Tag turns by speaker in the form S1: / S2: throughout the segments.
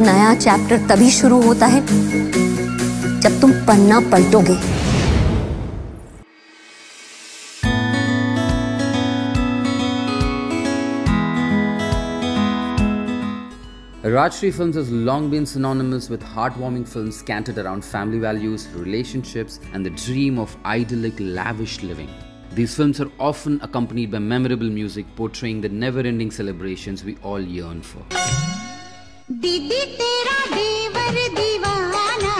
S1: नया चैप्टर तभी शुरू होता है जब तुम पन्ना पलटोगे
S2: Rajshri Films has long been synonymous with heartwarming films centered around family values, relationships, and the dream of idyllic, lavish living. These films are often accompanied by memorable music portraying the never ending celebrations we all yearn for.
S3: दीदी तेरा देवर दीवाना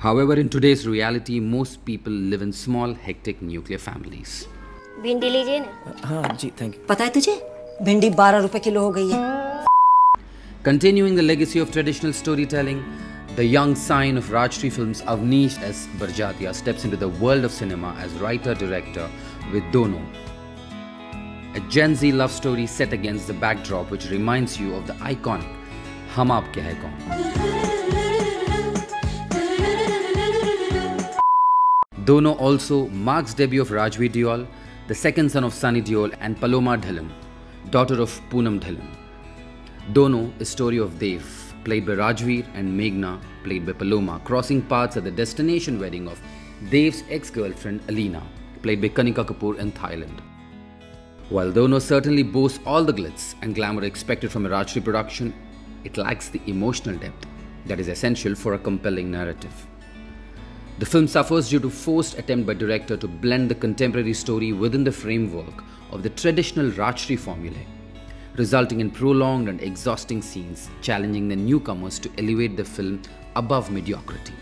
S2: However, in today's reality, most people live in small, hectic nuclear families.
S4: भिंडी लीजिए ना
S5: हाँ जी thank you
S6: पता है तुझे भिंडी बारह रुपए किलो हो गई है
S2: Continuing the legacy of traditional storytelling, the young sign of Rajshri Films Avnish S. Barjatia steps into the world of cinema as writer-director with Dono, a Gen Z love story set against the backdrop which reminds you of the iconic Hum Aapke Hai Kaun. Dono also marks debut of Rajveer Deol, the second son of Sunny Deol and Paloma Dhillon, daughter of Poonam Dhillon. Dono is story of Dev, played by Rajveer, and Meghna, played by Paloma, crossing paths at the destination wedding of Dev's ex-girlfriend Alina, played by Kanika Kapoor in Thailand. While Dono certainly boasts all the glitz and glamour expected from a Rajshri production, it lacks the emotional depth that is essential for a compelling narrative. The film suffers due to forced attempt by director to blend the contemporary story within the framework of the traditional Rajshri formulae, resulting in prolonged and exhausting scenes, challenging the newcomers to elevate the film above mediocrity.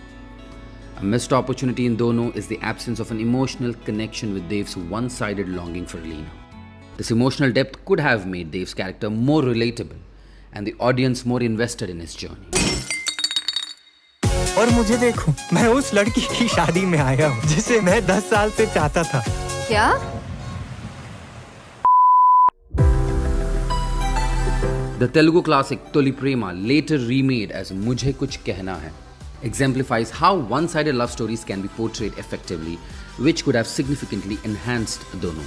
S2: A missed opportunity in Dono is the absence of an emotional connection with Dev's one-sided longing for Alina. This emotional depth could have made Dev's character more relatable and the audience more invested in his journey.
S5: और मुझे देखो मैं उस लड़की की शादी में आया हूँ जिसे मैं 10 साल से चाहता था
S1: क्या
S2: The Telugu classic Tholi Prema, later remade as Mujhe Kuch Kehna Hai, exemplifies how one sided love stories can be portrayed effectively, which could have significantly enhanced Dono.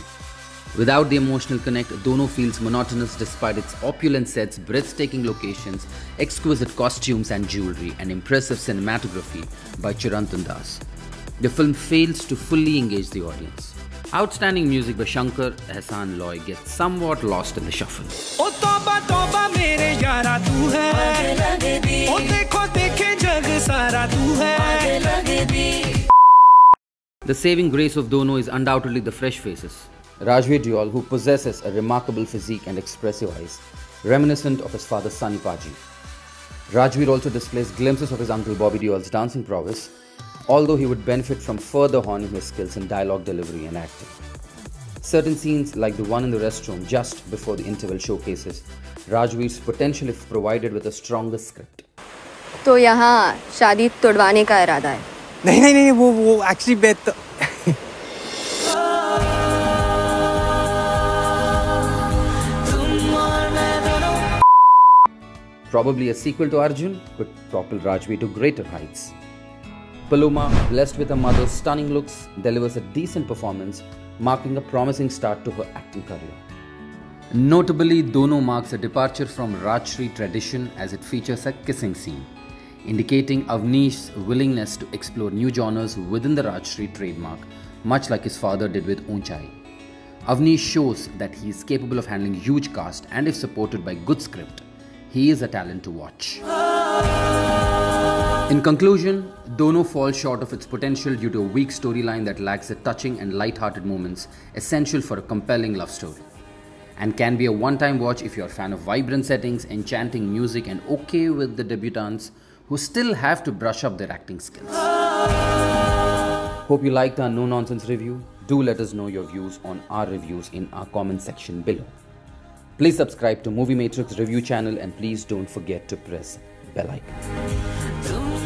S2: Without the emotional connect, Dono feels monotonous despite its opulent sets, breathtaking locations, exquisite costumes and jewelry, and impressive cinematography by Chirantan Das. The film fails to fully engage the audience. Outstanding music by Shankar Ehsaan Loy gets somewhat lost in the shuffle. The saving grace of Dono is undoubtedly the fresh faces. Rajveer Deol, who possesses a remarkable physique and expressive eyes, reminiscent of his father Sunny Paji. Rajveer also displays glimpses of his uncle Bobby Deol's dancing prowess, although he would benefit from further honing his skills in dialogue delivery and acting. Certain scenes, like the one in the restroom just before the interval, showcases Rajveer's potential if provided with a stronger script.
S1: तो यहाँ marriage is का इरादा है
S5: no. नहीं नहीं वो
S2: Probably a sequel to Arjun could propel Rajveer to greater heights. Paloma, blessed with her mother's stunning looks, delivers a decent performance, marking a promising start to her acting career. Notably, Dono marks a departure from Rajshri tradition as it features a kissing scene, indicating Avnish's willingness to explore new genres within the Rajshri trademark, much like his father did with Unchai. Avnish shows that he is capable of handling huge cast and if supported by good script, he is a talent to watch. In conclusion, Dono falls short of its potential due to a weak storyline that lacks the touching and light-hearted moments essential for a compelling love story. And can be a one-time watch if you're a fan of vibrant settings, enchanting music and okay with the debutants who still have to brush up their acting skills. Hope you liked our no nonsense review. Do let us know your views on our reviews in our comment section below. Please subscribe to Movie Matrix review channel and please don't forget to press bell icon.